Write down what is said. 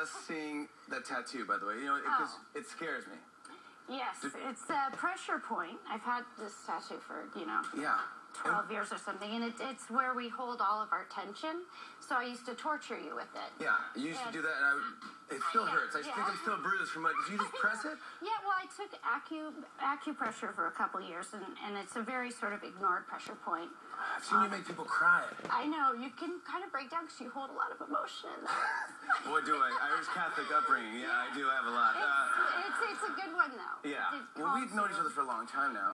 uh, seeing that tattoo, by the way. You know, because Oh. it scares me. Yes, Did- it's a pressure point. I've had this tattoo for, you know, Yeah. 12 years or something, and it, it's where we hold all of our tension. So I used to torture you with it. Yeah, you used to do that, and I, it still Yeah, hurts. I think. I'm still bruised from it. Did you just press it? Yeah, well, I took acu acupressure for a couple years, and, and it's a very sort of ignored pressure point. I've seen you make people cry. I know you can kind of break down because you hold a lot of emotion. Boy, do I. Irish Catholic upbringing. Yeah, I do have a lot. Uh, It's, it's, it's a good one though. yeah. Well, we've known each other for a long time now.